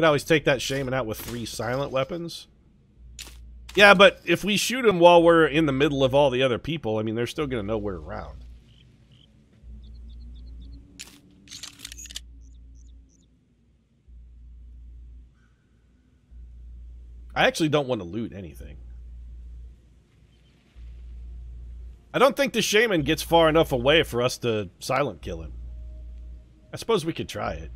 Could always take that shaman out with three silent weapons. Yeah, but if we shoot him while we're in the middle of all the other people, I mean, they're still going to know we're around. I actually don't want to loot anything. I don't think the shaman gets far enough away for us to silent kill him. I suppose we could try it.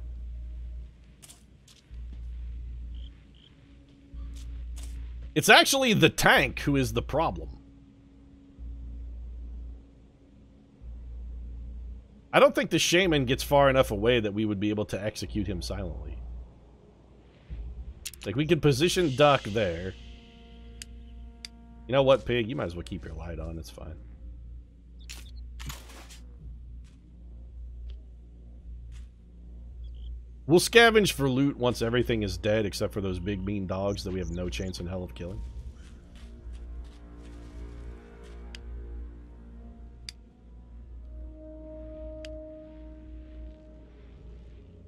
It's actually the tank who is the problem. I don't think the shaman gets far enough away that we would be able to execute him silently. Like, we could position Duck there. You know what, Pig? You might as well keep your light on. It's fine. We'll scavenge for loot once everything is dead, except for those big mean dogs that we have no chance in hell of killing.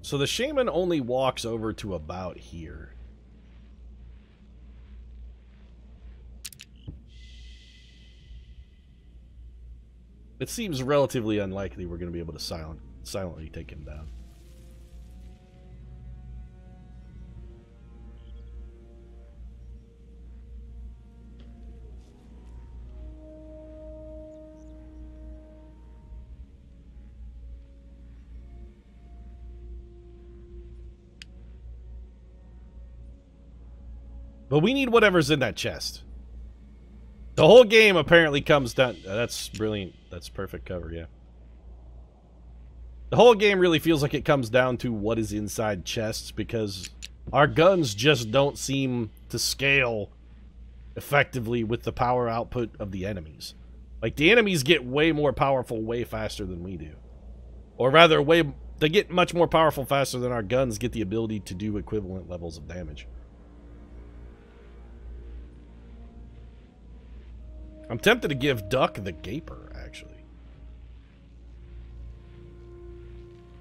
So the shaman only walks over to about here. It seems relatively unlikely we're going to be able to silent, silently take him down. But we need whatever's in that chest. The whole game apparently comes down... Uh, that's brilliant. That's perfect cover, yeah. The whole game really feels like it comes down to what is inside chests because our guns just don't seem to scale effectively with the power output of the enemies. Like, the enemies get way more powerful way faster than we do. Or rather, way they get much more powerful faster than our guns get the ability to do equivalent levels of damage. I'm tempted to give Duck the Gaper, actually.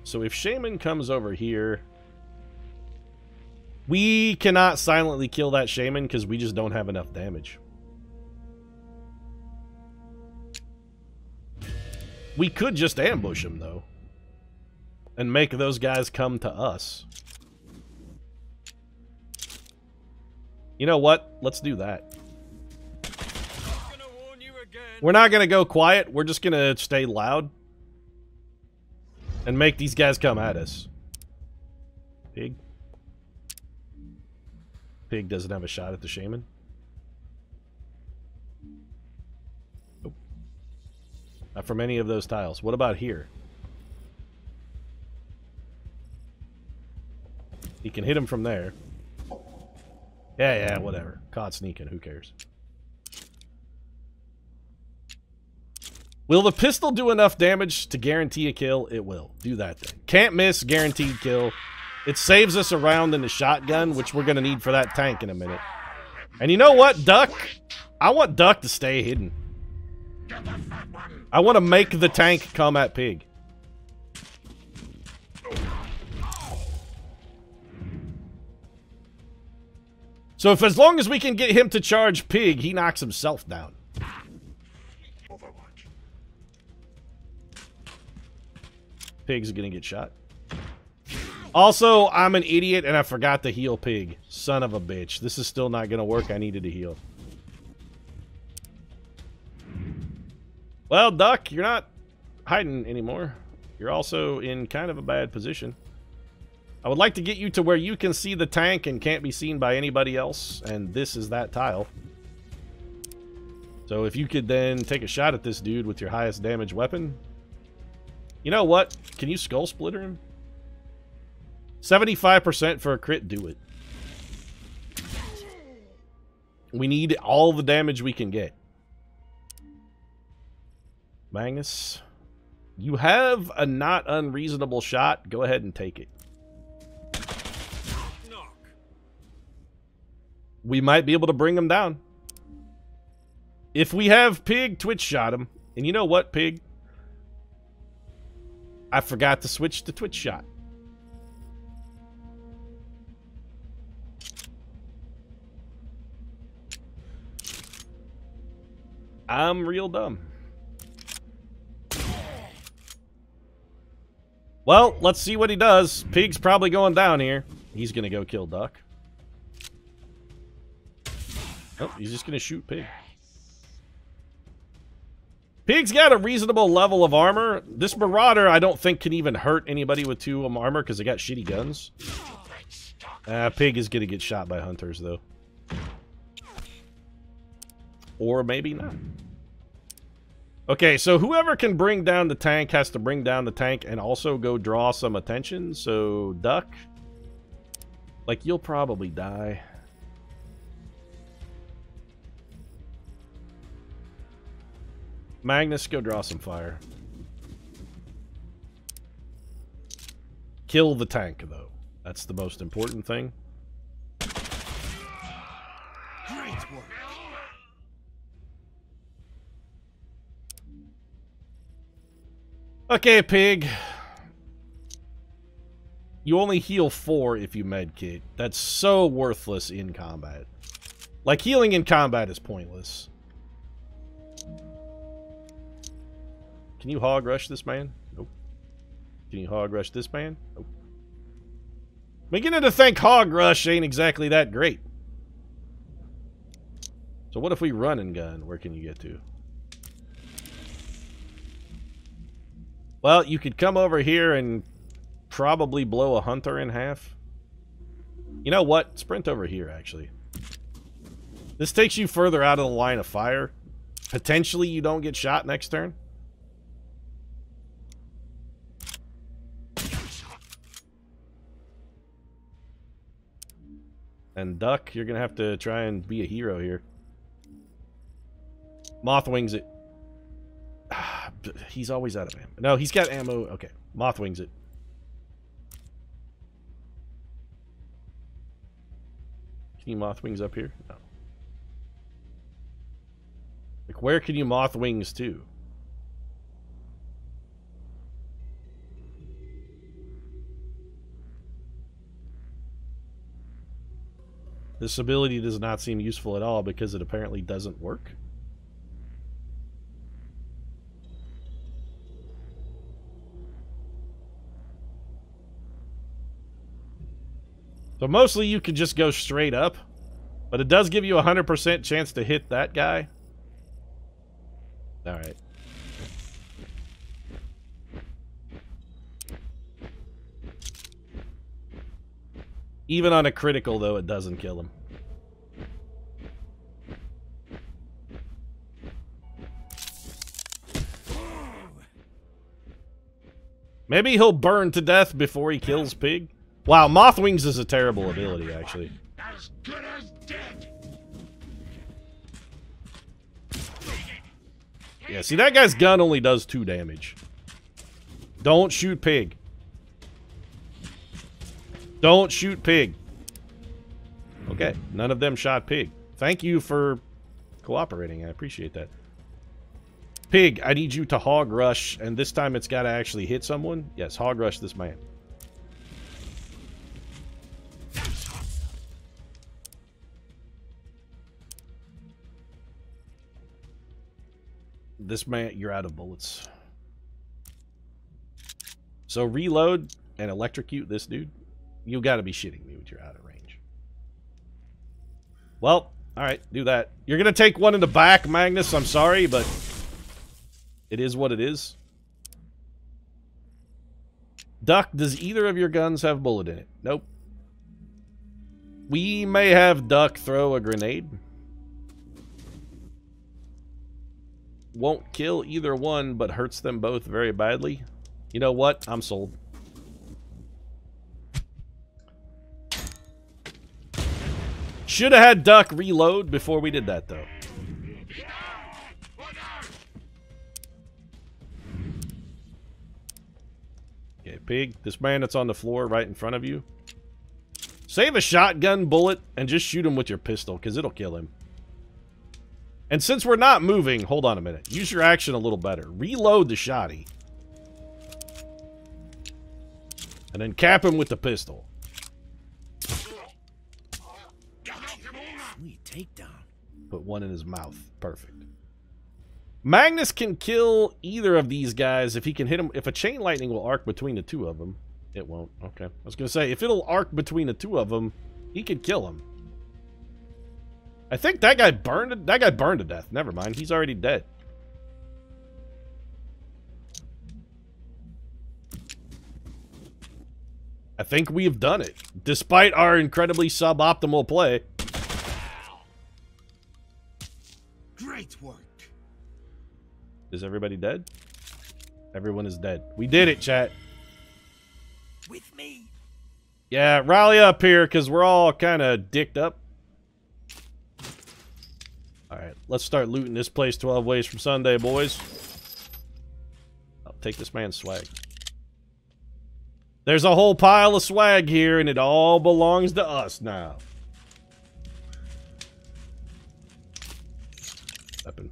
So if Shaman comes over here... We cannot silently kill that Shaman because we just don't have enough damage. We could just ambush him, though. And make those guys come to us. You know what? Let's do that. We're not to go quiet. We're just to stay loud. And make these guys come at us. Pig. Pig doesn't have a shot at the shaman. Nope. Not from any of those tiles. What about here? He can hit him from there. Yeah, yeah, whatever. Caught sneaking. Who cares? Will the pistol do enough damage to guarantee a kill? It will. Do that thing. Can't miss, guaranteed kill. It saves us a round in the shotgun, which we're going to need for that tank in a minute. And you know what, Duck? I want Duck to stay hidden. I want to make the tank come at Pig. So if as long as we can get him to charge Pig, he knocks himself down. Pig's gonna get shot. Also, I'm an idiot and I forgot to heal Pig. Son of a bitch. This is still not gonna work. I needed to heal. Well, Duck, you're not hiding anymore. You're also in kind of a bad position. I would like to get you to where you can see the tank and can't be seen by anybody else, and this is that tile. So if you could then take a shot at this dude with your highest damage weapon, you know what? Can you skull splitter him? 75% for a crit, do it. We need all the damage we can get. Magnus, you have a not unreasonable shot. Go ahead and take it. We might be able to bring him down. If we have Pig Twitch shot him, and you know what, Pig? I forgot to switch to Twitch shot. I'm real dumb. Well, let's see what he does. Pig's probably going down here. He's going to go kill Duck. Oh, he's just going to shoot Pig. Pig's got a reasonable level of armor. This Marauder, I don't think, can even hurt anybody with two armor because they got shitty guns. Uh, Pig is going to get shot by hunters, though. Or maybe not. Okay, so whoever can bring down the tank has to bring down the tank and also go draw some attention. So, Duck, like, you'll probably die. Magnus, go draw some fire. Kill the tank, though. That's the most important thing. Great work. Okay, pig. You only heal four if you medkit. That's so worthless in combat. Like, healing in combat is pointless. Can you hog rush this man? Nope. Can you hog rush this man? Nope. Beginning to think hog rush ain't exactly that great. So what if we run and gun? Where can you get to? Well, you could come over here and probably blow a hunter in half. You know what? Sprint over here, actually. This takes you further out of the line of fire. Potentially you don't get shot next turn. And Duck, you're to have to try and be a hero here. Mothwings it. He's always out of ammo. No, he's got ammo. Okay. Mothwings it. Can you Mothwings up here? No. Like, where can you Mothwings to? This ability does not seem useful at all because it apparently doesn't work. So mostly you can just go straight up. But it does give you a 100% chance to hit that guy. Alright. Even on a critical, though, it doesn't kill him. Maybe he'll burn to death before he kills Pig. Wow, Mothwings is a terrible ability, actually. As good as dead. Yeah, see, that guy's gun only does two damage. Don't shoot Pig. Don't shoot pig. Okay, none of them shot pig. Thank you for cooperating. I appreciate that. Pig, I need you to hog rush, and this time it's got to actually hit someone. Yes, hog rush this man. This man, you're out of bullets. So reload and electrocute this dude. You gotta be shitting me with your out of range. Well, alright, do that. You're gonna take one in the back, Magnus. I'm sorry, but it is what it is. Duck, does either of your guns have bullet in it? Nope. We may have Duck throw a grenade. Won't kill either one, but hurts them both very badly. You know what? I'm sold. Should have had Duck reload before we did that, though. Okay, Pig, this man that's on the floor right in front of you. Save a shotgun bullet and just shoot him with your pistol, because it'll kill him. And since we're not moving, hold on a minute. Use your action a little better. Reload the shotty. And then cap him with the pistol. Takedown. Put one in his mouth. Perfect. Magnus can kill either of these guys if he can hit him. If a chain lightning will arc between the two of them, it won't. Okay. I was going to say, if it'll arc between the two of them, he could kill him. I think that guy burned. That guy burned to death. Never mind. He's already dead. I think we have done it, despite our incredibly suboptimal play. Great work. Is everybody dead? Everyone is dead. We did it, chat. With me. Yeah, rally up here, because we're all kind of dicked up. Alright, let's start looting this place 12 ways from Sunday, boys. I'll take this man's swag. There's a whole pile of swag here, and it all belongs to us now.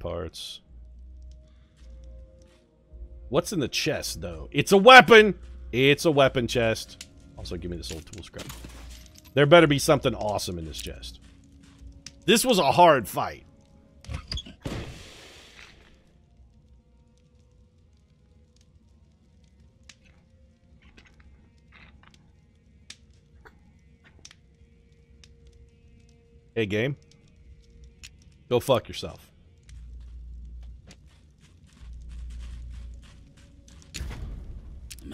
Parts. What's in the chest, though? It's a weapon! It's a weapon chest. Also, give me this old tool scrap. There better be something awesome in this chest. This was a hard fight. Hey, game. Go fuck yourself.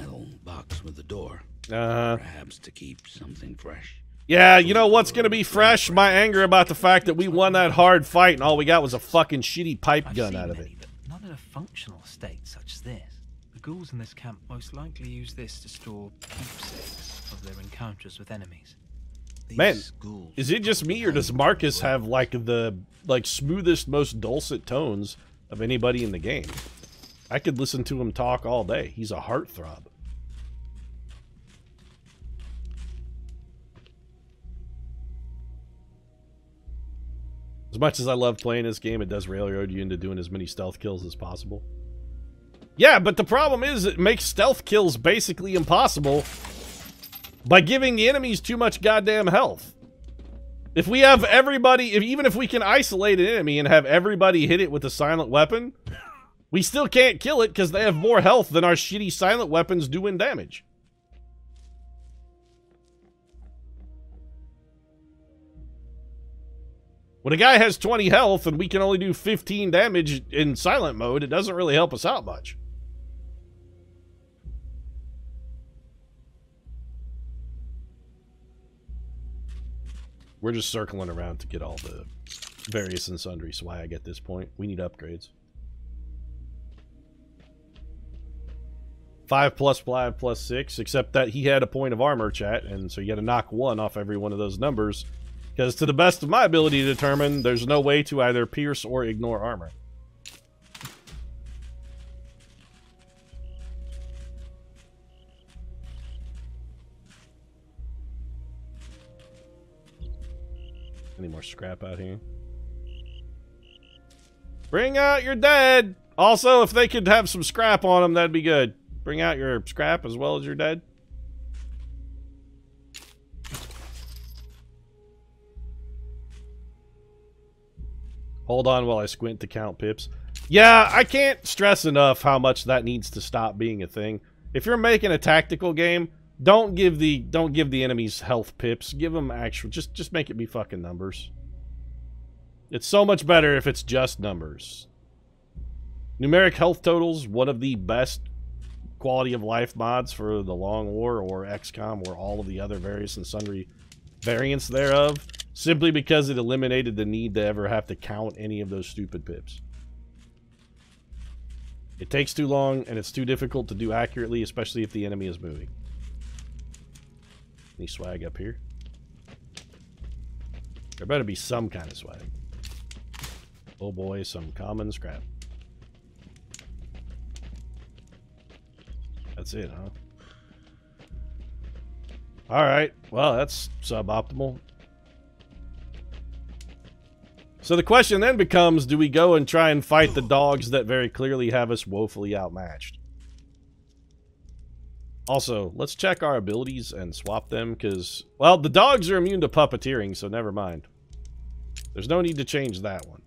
Metal box with a door. Uh-huh. Perhaps to keep something fresh. Yeah, you know what's gonna be fresh? My anger about the fact that we won that hard fight and all we got was a fucking shitty pipe gun out of it. many, but not in a functional state such as this. The ghouls in this camp most likely use this to store keepsakes of their encounters with enemies. These Man, Is it just me or does Marcus have like the like smoothest, most dulcet tones of anybody in the game? I could listen to him talk all day. He's a heartthrob. As much as I love playing this game, it does railroad you into doing as many stealth kills as possible. Yeah, but the problem is it makes stealth kills basically impossible by giving the enemies too much goddamn health. If we have everybody, if even if we can isolate an enemy and have everybody hit it with a silent weapon, we still can't kill it because they have more health than our shitty silent weapons do in damage. When a guy has 20 health and we can only do 15 damage in silent mode, it doesn't really help us out much. We're just circling around to get all the various and sundry swag at this point. We need upgrades. Five plus five plus six, except that he had a point of armor, chat, and so you got to knock one off every one of those numbers. Because to the best of my ability to determine, there's no way to either pierce or ignore armor. Any more scrap out here? Bring out your dead! Also, if they could have some scrap on them, that'd be good. Bring out your scrap as well as your dead. Hold on while I squint to count pips. Yeah, I can't stress enough how much that needs to stop being a thing. If you're making a tactical game, don't give the don't give the enemies health pips. Give them actual just just make it be fucking numbers. It's so much better if it's just numbers. Numeric health totals, one of the best quality of life mods for the Long War or XCOM or all of the other various and sundry variants thereof, simply because it eliminated the need to ever have to count any of those stupid pips. It takes too long and it's too difficult to do accurately, especially if the enemy is moving. Any swag up here? There better be some kind of swag. Oh boy, some common scrap. That's it, huh? Alright, well, that's suboptimal. So the question then becomes, do we go and try and fight the dogs that very clearly have us woefully outmatched? Also, let's check our abilities and swap them, because, well, the dogs are immune to puppeteering, so never mind. There's no need to change that one.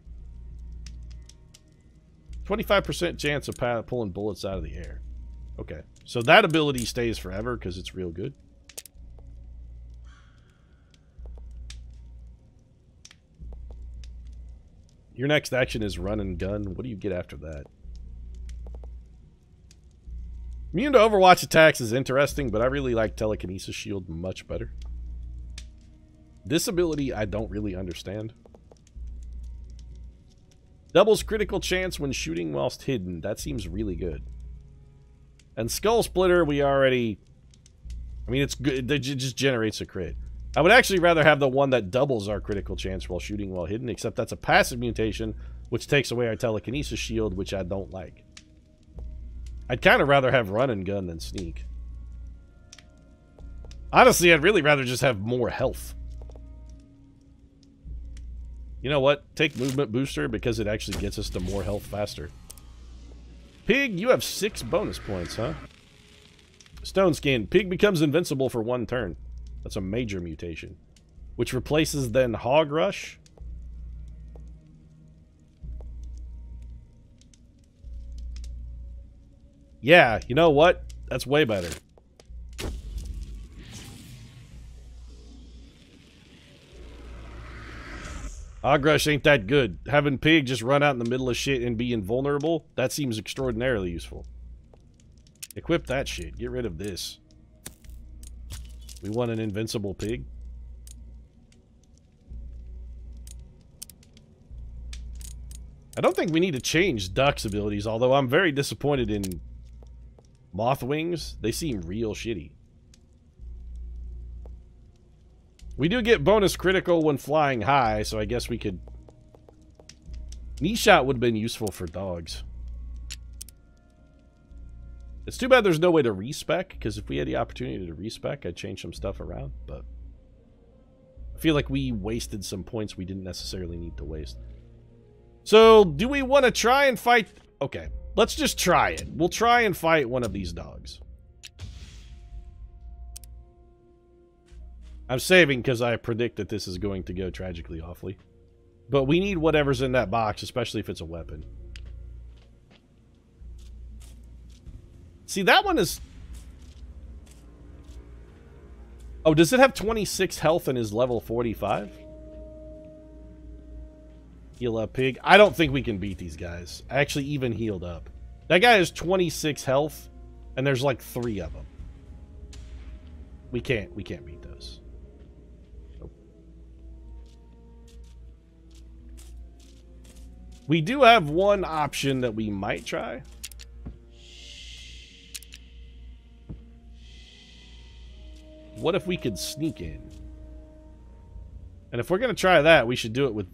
25% chance of pulling bullets out of the air. Okay. So that ability stays forever because it's real good. Your next action is run and gun. What do you get after that? Immune to Overwatch attacks is interesting, but I really like Telekinesis Shield much better. This ability I don't really understand. Doubles critical chance when shooting whilst hidden. That seems really good. And Skull Splitter, we already... I mean, it's good. It just generates a crit. I would actually rather have the one that doubles our critical chance while shooting while hidden, except that's a passive mutation, which takes away our telekinesis shield, which I don't like. I'd kind of rather have run and gun than sneak. Honestly, I'd really rather just have more health. You know what? Take movement booster because it actually gets us to more health faster. Pig, you have six bonus points, huh? Stone Skin. Pig becomes invincible for one turn. That's a major mutation. Which replaces then Hog Rush. Yeah, you know what? That's way better. Hog Rush ain't that good. Having Pig just run out in the middle of shit and be invulnerable, that seems extraordinarily useful. Equip that shit. Get rid of this. We want an invincible pig. I don't think we need to change Duck's abilities, although I'm very disappointed in Moth Wings. They seem real shitty. We do get bonus critical when flying high, so I guess we could... Knee shot would have been useful for dogs. It's too bad there's no way to respec, because if we had the opportunity to respec, I'd change some stuff around, but... I feel like we wasted some points we didn't necessarily need to waste. So, do we want to try and fight... Okay, let's just try it. We'll try and fight one of these dogs. I'm saving because I predict that this is going to go tragically awfully. But we need whatever's in that box, especially if it's a weapon. See, that one is... Oh, does it have 26 health and is level 45? Heal up, pig. I don't think we can beat these guys. I actually even healed up. That guy has 26 health, and there's like three of them. We can't. We can't beat those. Nope. We do have one option that we might try. What if we could sneak in? And if we're going to try that, we should do it with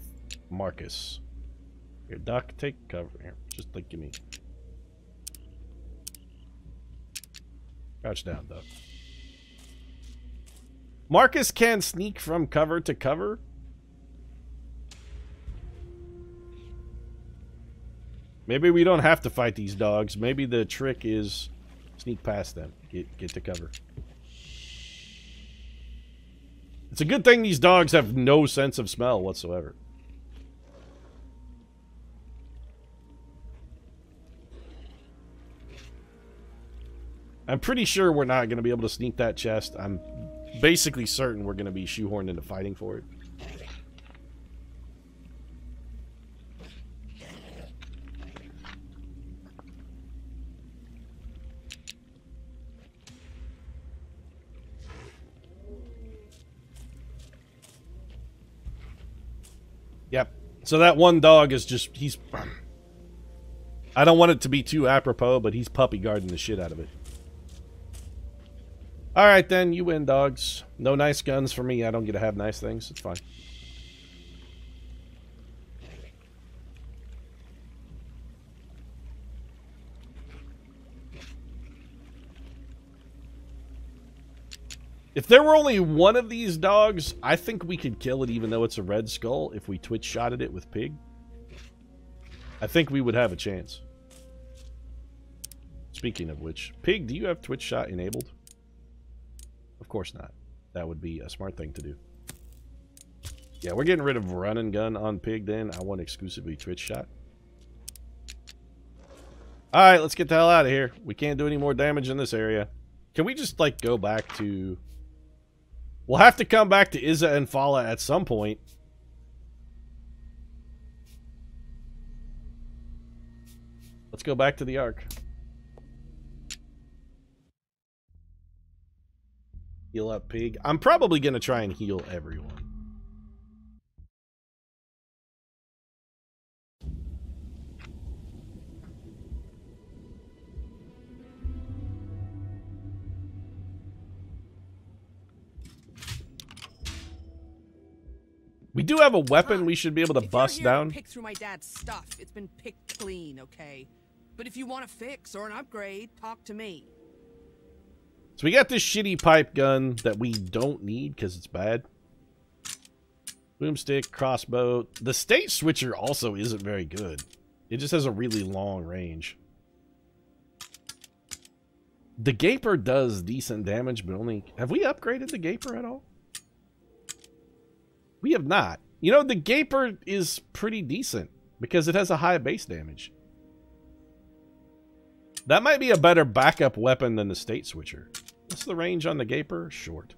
Marcus. Here, Doc, take cover. Here, just like give me. Crouch down, Doc. Marcus can sneak from cover to cover. Maybe we don't have to fight these dogs. Maybe the trick is sneak past them. Get get to cover. It's a good thing these dogs have no sense of smell whatsoever. I'm pretty sure we're not going to be able to sneak that chest. I'm basically certain we're going to be shoehorned into fighting for it. So that one dog is just, he's... I don't want it to be too apropos, but he's puppy guarding the shit out of it. Alright then, you win, dogs. No nice guns for me. I don't get to have nice things. It's fine. If there were only one of these dogs, I think we could kill it even though it's a red skull if we twitch shotted it with pig. I think we would have a chance. Speaking of which, pig, do you have twitch shot enabled? Of course not. That would be a smart thing to do. Yeah, we're getting rid of run and gun on pig then. I want exclusively twitch shot. Alright, let's get the hell out of here. We can't do any more damage in this area. Can we just, like, go back to... We'll have to come back to Izza and Fala at some point. Let's go back to the Ark. Heal up, pig. I'm probably going to try and heal everyone. We do have a weapon we should be able to if bust down. Pick through my dad's stuff. It's been picked clean, okay? But if you want a fix or an upgrade, talk to me. So we got this shitty pipe gun that we don't need because it's bad. Boomstick, crossbow. The state switcher also isn't very good. It just has a really long range. The Gaper does decent damage, but only... Have we upgraded the Gaper at all? We have not. You know, the Gaper is pretty decent because it has a high base damage. That might be a better backup weapon than the State Switcher. What's the range on the Gaper? Short.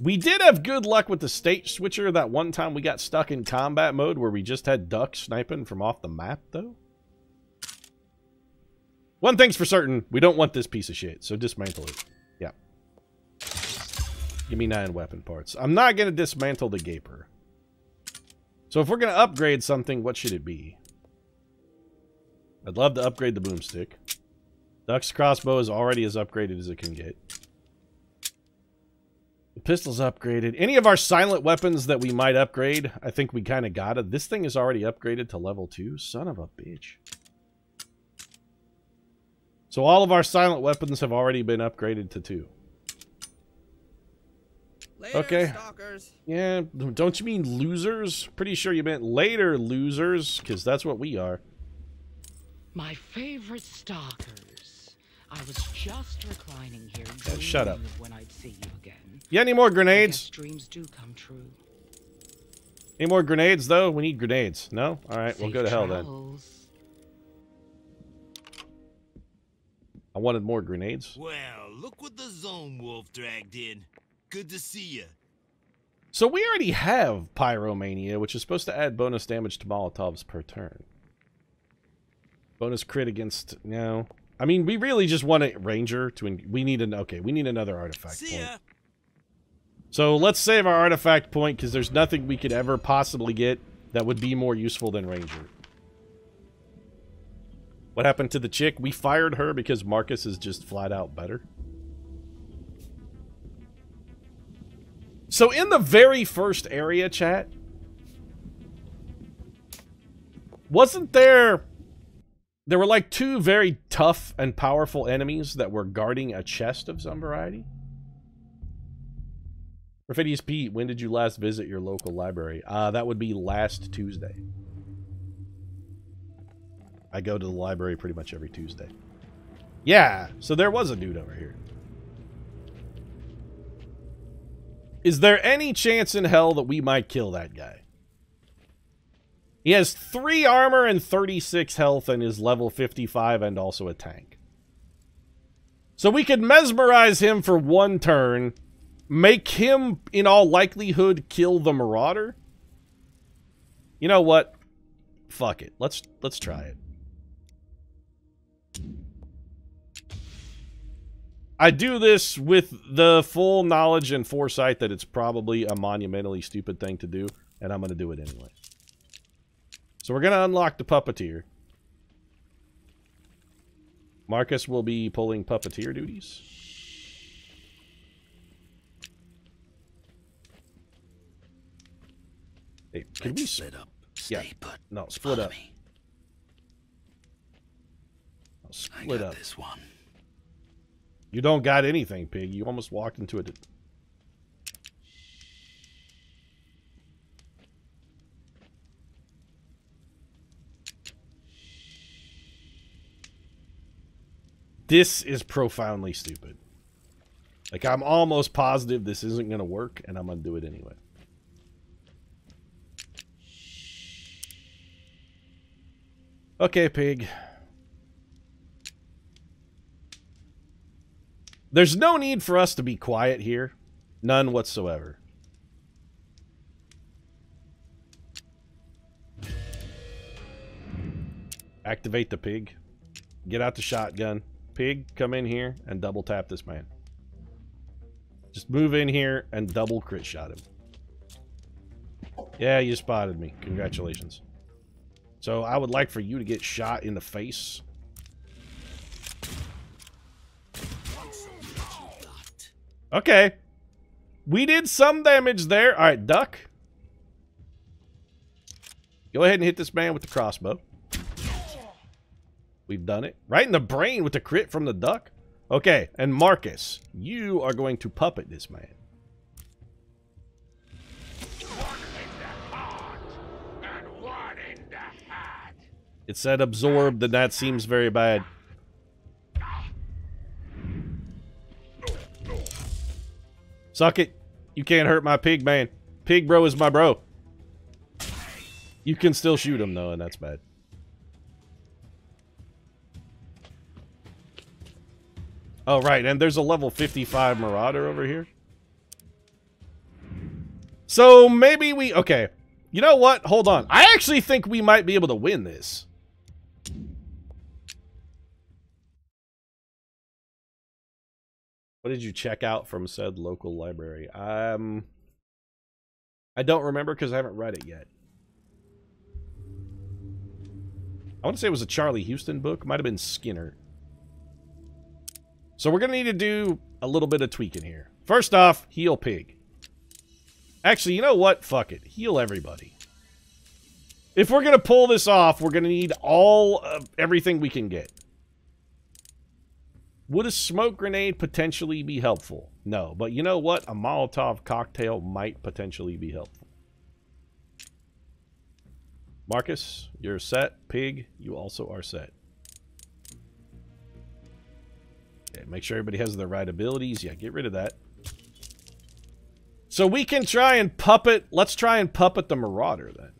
We did have good luck with the State Switcher that one time we got stuck in combat mode where we just had ducks sniping from off the map, though. One thing's for certain, we don't want this piece of shit, so dismantle it. Give me nine weapon parts. I'm not going to dismantle the Gaper. So if we're going to upgrade something, what should it be? I'd love to upgrade the boomstick. Duck's crossbow is already as upgraded as it can get. The pistol's upgraded. Any of our silent weapons that we might upgrade, I think we kind of got it. This thing is already upgraded to level 2. Son of a bitch. So all of our silent weapons have already been upgraded to 2. Later, Okay. stalkers. Yeah, don't you mean losers? Pretty sure you meant later losers, because that's what we are. My favorite stalkers. I was just reclining here, oh, Yeah, dreaming shut up. of when I'd see you again. You got any more grenades? dreams do come true. Any more grenades, though? We need grenades. No? Alright, we'll go to hell then. I wanted more grenades. Well, look what the Zone Wolf dragged in. Good to see you. So we already have Pyromania, which is supposed to add bonus damage to Molotovs per turn. Bonus crit against... No. I mean, we really just want a Ranger to... We need an... Okay, we need another artifact See point. ya. So let's save our artifact point, because there's nothing we could ever possibly get that would be more useful than Ranger. What happened to the chick? We fired her because Marcus is just flat out better. So in the very first area, chat, wasn't there... There were like two very tough and powerful enemies that were guarding a chest of some variety? Perfidious Pete, when did you last visit your local library? Uh, that would be last Tuesday. I go to the library pretty much every Tuesday. Yeah, so there was a dude over here. Is there any chance in hell that we might kill that guy? He has 3 armor and 36 health and is level 55 and also a tank. So we could mesmerize him for one turn, make him, in all likelihood, kill the Marauder? You know what? Fuck it. Let's let's try it. I do this with the full knowledge and foresight that it's probably a monumentally stupid thing to do, and I'm going to do it anyway. So we're going to unlock the puppeteer. Marcus will be pulling puppeteer duties. Hey, can we Let's split split up. Yeah. Stay put. No, split Follow up. me. I split got up? this one. You don't got anything, pig. You almost walked into it. This is profoundly stupid. Like, I'm almost positive this isn't going to work, and I'm going to do it anyway. Okay, pig. There's no need for us to be quiet here. None whatsoever. Activate the pig. Get out the shotgun. Pig, come in here and double tap this man. Just move in here and double crit shot him. Yeah, you spotted me. Congratulations. So I would like for you to get shot in the face. Okay. We did some damage there. All right, duck. Go ahead and hit this man with the crossbow. We've done it. Right in the brain with the crit from the duck. Okay, and Marcus, you are going to puppet this man. It said absorbed, and that seems very bad. Suck it. You can't hurt my pig, man. Pig bro is my bro. You can still shoot him, though, and that's bad. Oh, right, and there's a level 55 Marauder over here. So, maybe we... Okay. You know what? Hold on. I actually think we might be able to win this. What did you check out from said local library? Um, I don't remember because I haven't read it yet. I want to say it was a Charlie Huston book. Might have been Skinner. So we're going to need to do a little bit of tweaking here. First off, heal pig. Actually, you know what? Fuck it. Heal everybody. If we're going to pull this off, we're going to need all of everything we can get. Would a smoke grenade potentially be helpful? No, but you know what? A Molotov cocktail might potentially be helpful. Marcus, you're set. Pig, you also are set. Okay, make sure everybody has the right abilities. Yeah, get rid of that. So we can try and puppet... Let's try and puppet the Marauder, then.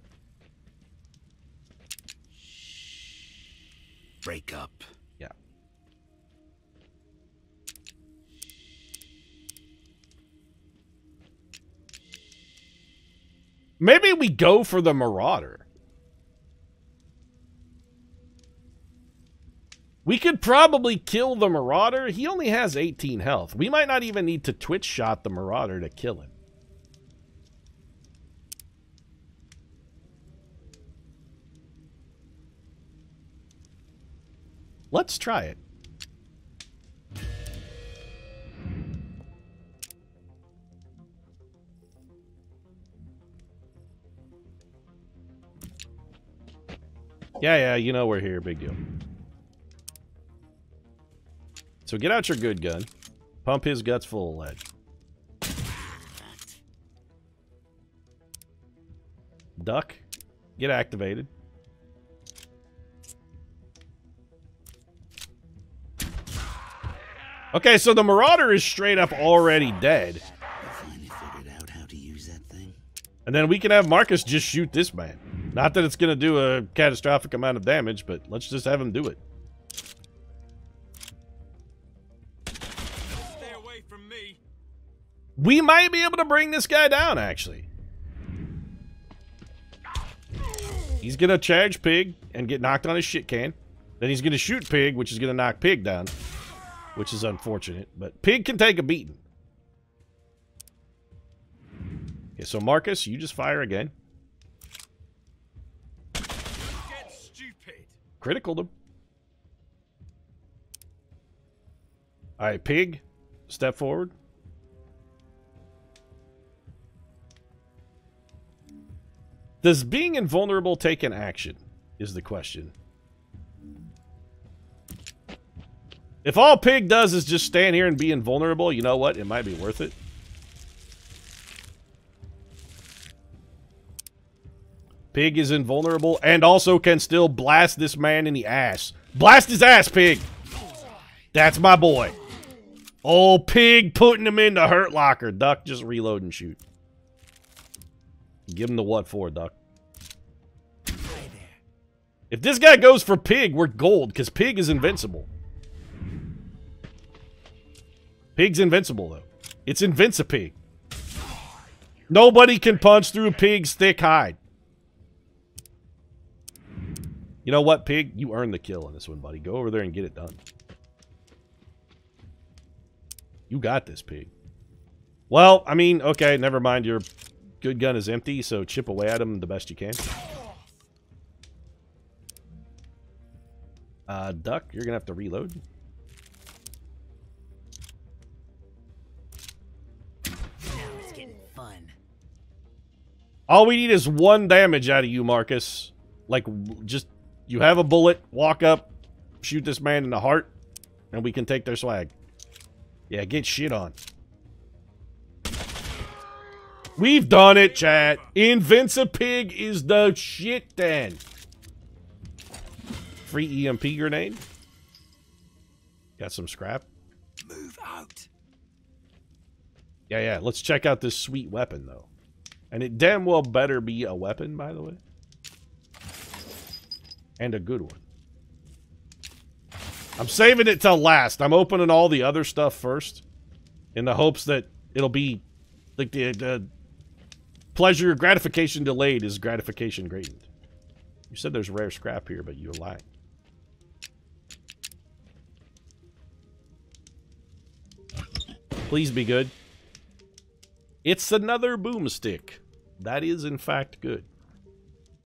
Break up. Maybe we go for the Marauder. We could probably kill the Marauder. He only has 18 health. We might not even need to twitch shot the Marauder to kill him. Let's try it. Yeah, yeah, you know we're here. Big deal. So get out your good gun. Pump his guts full of lead. Duck. Get activated. Okay, so the Marauder is straight up already dead. I finally figured out how to use that thing. And then we can have Marcus just shoot this man. Not that it's going to do a catastrophic amount of damage, but let's just have him do it. Stay away from me. We might be able to bring this guy down, actually. He's going to charge Pig and get knocked on his shit can. Then he's going to shoot Pig, which is going to knock Pig down. Which is unfortunate, but Pig can take a beating. Okay, so Marcus, you just fire again. Get stupid. Critical them. Alright, Pig, step forward. Does being invulnerable take an action? Is the question. If all Pig does is just stand here and be invulnerable, you know what? It might be worth it. Pig is invulnerable and also can still blast this man in the ass. Blast his ass, Pig! That's my boy. Old Pig putting him in the hurt locker. Duck, just reload and shoot. Give him the what for, Duck. If this guy goes for pig, we're gold, because pig is invincible. Pig's invincible, though. It's Invincipig. Nobody can punch through pig's thick hide. You know what, pig? You earned the kill on this one, buddy. Go over there and get it done. You got this, pig. Well, I mean, okay, never mind. Your good gun is empty, so chip away at him the best you can. Uh, Duck, you're gonna have to reload. All we need is one damage out of you, Magnus. Like, just, you have a bullet, walk up, shoot this man in the heart, and we can take their swag. Yeah, get shit on. We've done it, chat. Invincipig is the shit, then. Free EMP grenade. Got some scrap. Move out. Yeah, yeah. Let's check out this sweet weapon, though. And it damn well better be a weapon, by the way. And a good one. I'm saving it till last. I'm opening all the other stuff first. In the hopes that it'll be... Like, the, the pleasure, gratification delayed is gratification greatened. You said there's rare scrap here, but you're lying. Please be good. It's another boomstick. That is, in fact, good.